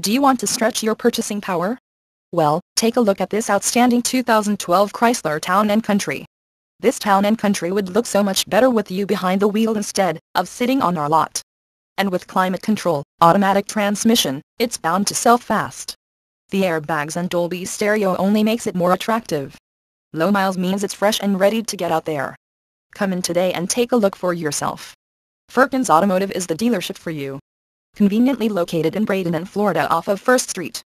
Do you want to stretch your purchasing power? Well, take a look at this outstanding 2012 Chrysler Town & Country. This Town & Country would look so much better with you behind the wheel instead of sitting on our lot. And with climate control, automatic transmission, it's bound to sell fast. The airbags and Dolby stereo only makes it more attractive. Low miles means it's fresh and ready to get out there. Come in today and take a look for yourself. Firkins Automotive is the dealership for you. Conveniently located in Bradenton, Florida off of 1st Street.